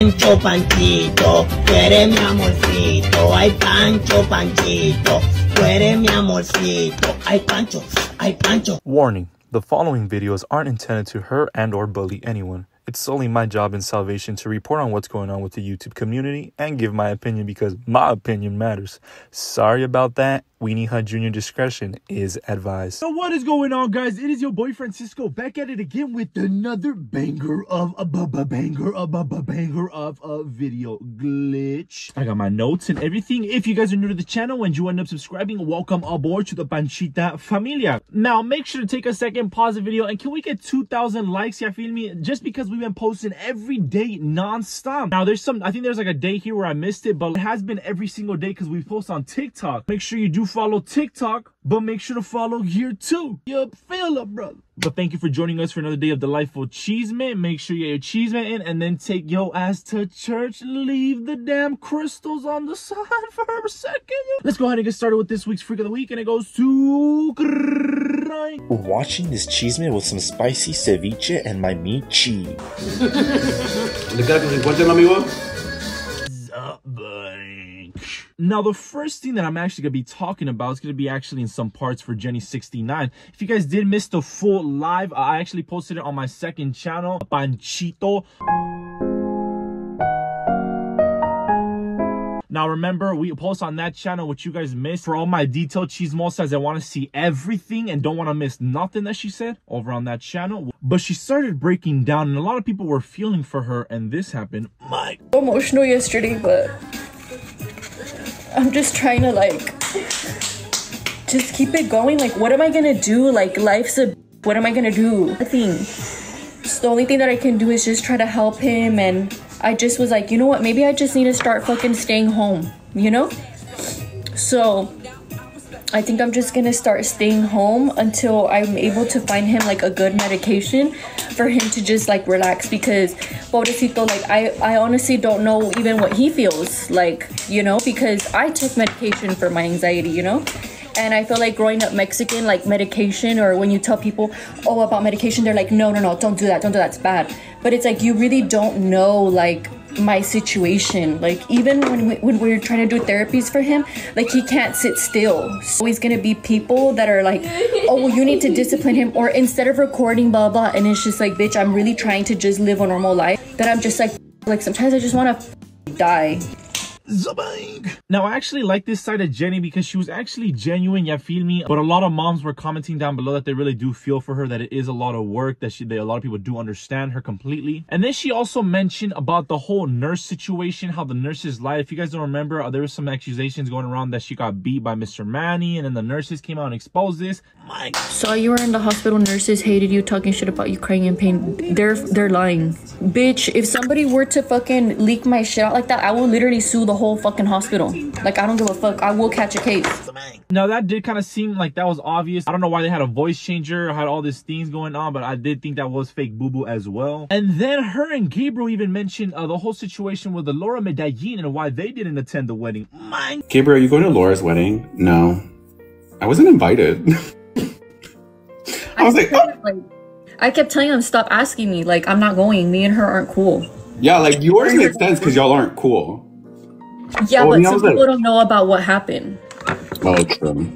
Pancho, Panchito, tú eres mi amorcito. Ay, Pancho, Panchito, tú eres mi amorcito. Ay, Pancho, ay, Pancho. Warning the following videos aren't intended to hurt and or bully anyone. It's solely my job in salvation to report on what's going on with the YouTube community and give my opinion because my opinion matters. Sorry about that. Weenie Hut Jr. discretion is advised. So what is going on, guys? It is your boy Francisco back at it again with another banger of a b b banger of a b banger of a video glitch. I got my notes and everything. If you guys are new to the channel and you end up subscribing, welcome aboard to the Panchita Familia. Now make sure to take a second, pause the video, and can we get 2,000 likes? Yeah, feel me? Just because we've been posting every day non-stop. Now there's some, I think there's like a day here where I missed it, but it has been every single day because we post on TikTok. Make sure you do follow TikTok, but make sure to follow here too. You feel it, brother. But thank you for joining us for another day of delightful cheeseman. Make sure you get your cheeseman in and then take your ass to church. Leave the damn crystals on the side for a second. Let's go ahead and get started with this week's Freak of the Week, and it goes to... Watching this cheeseman with some spicy ceviche and my meat cheese. Now, the first thing that I'm actually going to be talking about is going to be actually in some parts for Jenny69. If you guys did miss the full live, I actually posted it on my second channel, Panchito. Now remember, we post on that channel what you guys missed. For all my detailed chismosas that want to see everything and don't want to miss nothing that she said over on that channel. But she started breaking down and a lot of people were feeling for her and this happened. My emotional yesterday, but I'm just trying to like just keep it going. Like, what am I gonna do? Like, life's a what am I gonna do? Nothing. So the only thing that I can do is just try to help him. And I just was like, you know what? Maybe I just need to start fucking staying home, you know? So I think I'm just gonna start staying home until I'm able to find him like a good medication for him to just like relax because pobrecito like I, I honestly don't know even what he feels like you know because I took medication for my anxiety you know? And I feel like growing up Mexican like medication or when you tell people oh about medication they're like no no no don't do that don't do that it's bad. But it's like you really don't know like my situation. Like even when we, when we're trying to do therapies for him like he can't sit still. So he's gonna be people that are like oh well you need to discipline him or instead of recording blah blah and it's just like bitch i'm really trying to just live a normal life that i'm just like like sometimes i just want to die Zabang. Now, I actually like this side of Jenny because she was actually genuine, yeah, feel me? But a lot of moms were commenting down below that they really do feel for her, that it is a lot of work, that she, they, a lot of people do understand her completely. And then she also mentioned about the whole nurse situation, how the nurses lied. If you guys don't remember, uh, there was some accusations going around that she got beat by Mr. Manny, and then the nurses came out and exposed this. My saw you were in the hospital nurses hated you talking shit about you crying in pain they're they're lying bitch if somebody were to fucking leak my shit out like that i will literally sue the whole fucking hospital like i don't give a fuck i will catch a case now that did kind of seem like that was obvious i don't know why they had a voice changer had all these things going on but i did think that was fake boo boo as well and then her and gabriel even mentioned uh, the whole situation with the laura mellado and why they didn't attend the wedding my Gabriel, are you going to Laura's wedding? No. I wasn't invited. I was like, oh. like i kept telling him stop asking me like i'm not going me and her aren't cool yeah, like yours makes sense because y'all aren't cool. Yeah Well, but some people don't know about what happened Well, true.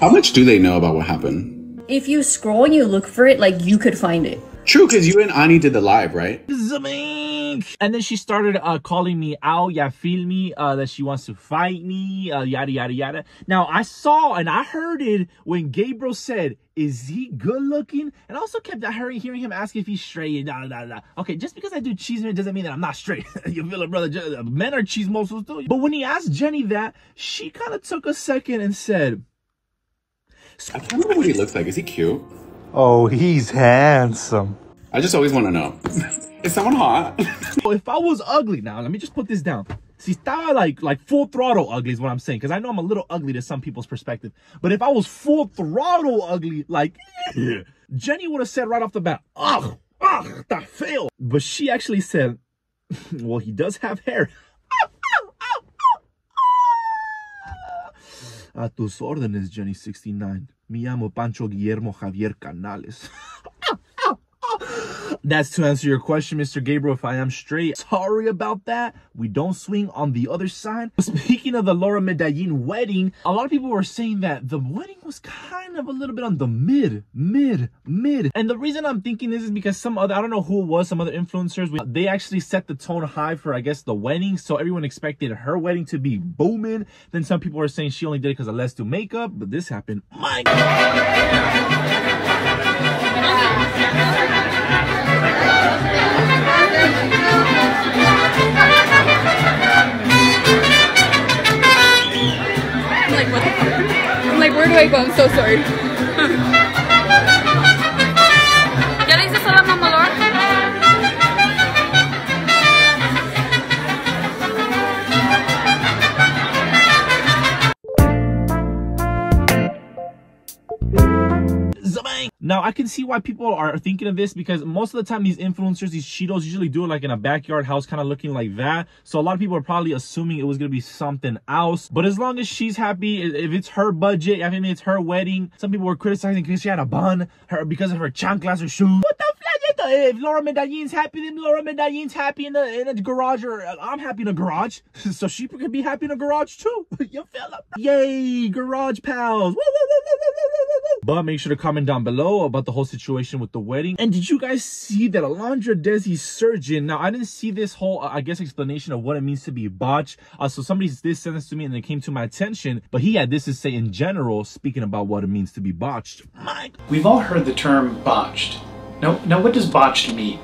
How much do they know about what happened? if you scroll and you look for it like you could find it True, because you and Ani did the live, right? Zamink. And then she started uh, calling me out, yeah, feel me, uh, that she wants to fight me, uh, yada, yada, yada. Now, I saw and I heard it when Gabriel said, is he good looking? And I also kept hearing, hearing him ask if he's straight, da, da, da, da. Okay, just because I do cheeseman doesn't mean that I'm not straight. you feel it, brother? Men are chismosos too. But when he asked Jenny that, she kind of took a second and said, I can't remember what he looks like. Is he cute? Oh, he's handsome. I just always want to know. Is someone hot? So if I was ugly now, let me just put this down. Si estaba like like full throttle ugly is what I'm saying, because I know I'm a little ugly to some people's perspective. But if I was full throttle ugly, like Jenny would have said right off the bat, ugh, ugh, that fail. But she actually said, well, he does have hair. A tus órdenes, Jenny 69. Me llamo Pancho Guillermo Javier Canales. That's to answer your question, Mr. Gabriel. If I am straight, sorry about that. We don't swing on the other side. Speaking of the Laura Mellado wedding, a lot of people were saying that the wedding was kind of a little bit on the mid, mid, mid. And the reason I'm thinking this is because some other, I don't know who it was, some other influencers, they actually set the tone high for, I guess, the wedding. So everyone expected her wedding to be booming. Then some people were saying she only did it because of Let's Do Makeup, but this happened. My I'm go? I'm so sorry. I can see why people are thinking of this because most of the time these influencers, these Cheetos usually do it like in a backyard house kind of looking like that. So a lot of people are probably assuming it was going to be something else. But as long as she's happy, if it's her budget, I mean it's her wedding. Some people were criticizing because she had a bun her because of her chanclas or shoes. What the? If Laura Mellado's happy, then Laura Mellado's happy in the in a garage or uh, I'm happy in a garage. So she can be happy in a garage too. you feel it? Yay, garage pals. Woo, woo, woo, But make sure to comment down below about the whole situation with the wedding. And did you guys see that Alondra Dessy's surgeon? Now, I didn't see this whole, I guess, explanation of what it means to be botched. Uh, so somebody did send this to me and it came to my attention. But he had this to say in general, speaking about what it means to be botched. We've all heard the term botched. Now, now what does botched mean?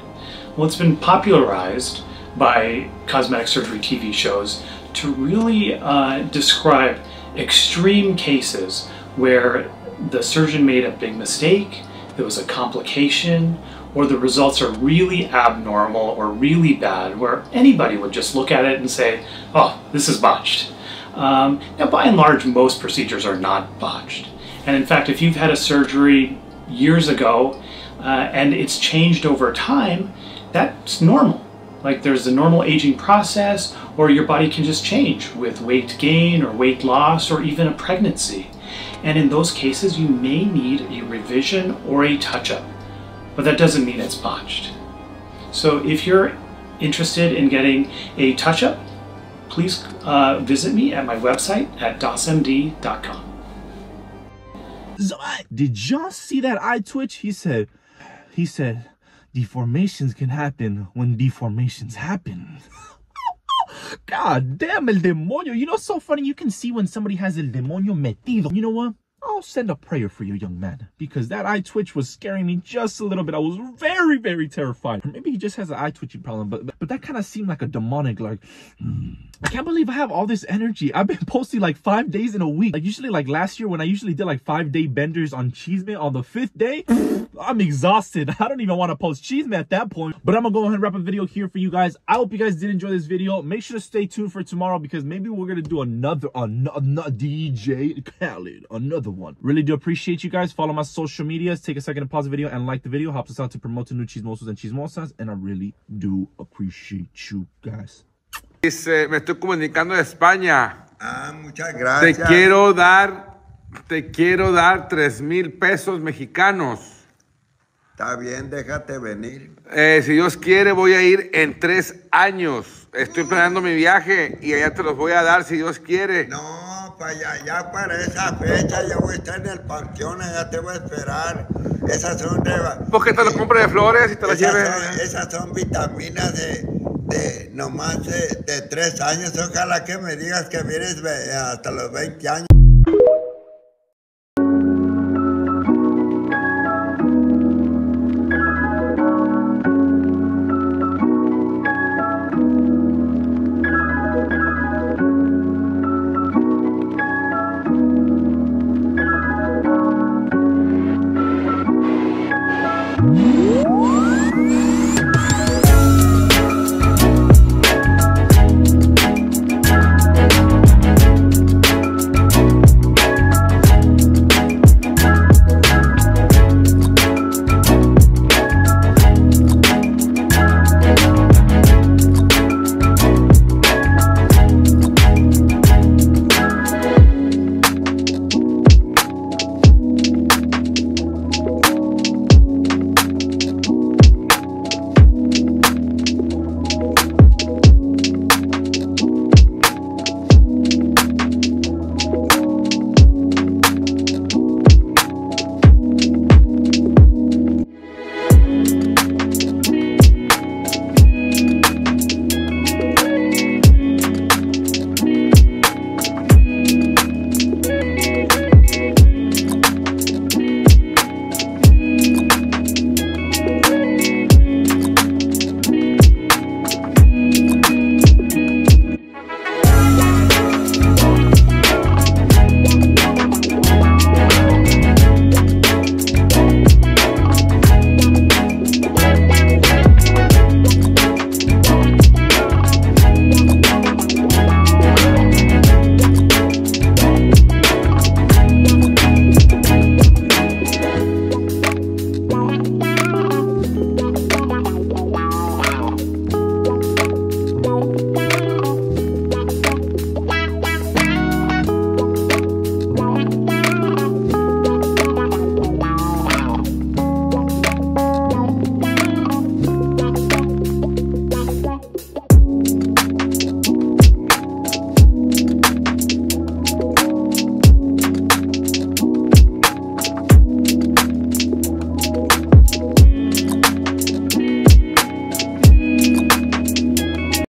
Well, it's been popularized by cosmetic surgery TV shows to really uh, describe extreme cases where the surgeon made a big mistake, there was a complication, or the results are really abnormal or really bad, where anybody would just look at it and say, oh, this is botched. Um, now, by and large, most procedures are not botched. And in fact, if you've had a surgery years ago uh, and it's changed over time, that's normal. Like there's a normal aging process, or your body can just change with weight gain or weight loss or even a pregnancy. And in those cases, you may need a revision or a touch up, but that doesn't mean it's botched. So if you're interested in getting a touch up, please uh, visit me at my website at dosmd.com. Did y'all see that eye twitch? He said, he said, deformations can happen when deformations happen. God damn el demonio. You know, so funny. You can see when somebody has el demonio metido. You know what? I'll send a prayer for you, young man, because that eye twitch was scaring me just a little bit. I was very, very terrified. Or maybe he just has an eye twitching problem, but but, that kind of seemed like a demonic, like, hmm. I can't believe I have all this energy. I've been posting like five days in a week. Like usually like last year when I usually did like five day benders on Cheeseman on the fifth day, I'm exhausted. I don't even want to post Cheeseman at that point. But I'm gonna go ahead and wrap a video here for you guys. I hope you guys did enjoy this video. Make sure to stay tuned for tomorrow because maybe we're gonna do another, another DJ Khaled, another one. Really do appreciate you guys. Follow my social medias. Take a second to pause the video and like the video. Helps us out to promote the new chismosos and chismosas. And I really do appreciate you guys. Dice, me estoy comunicando de España. Ah, muchas Te gracias. quiero dar, te quiero dar tres mil pesos mexicanos. Está bien, déjate venir. Eh, si Dios quiere, voy a ir en tres años. Estoy planeando mi viaje y allá te los voy a dar si Dios quiere. No, para allá, ya para esa fecha ya voy a estar en el panteón, ya te voy a esperar. Esas son de... Porque te los compre de flores y te las esas lleve. son, esas son vitaminas de, de nomás de, de tres años. Ojalá que me digas que vienes hasta los 20 años.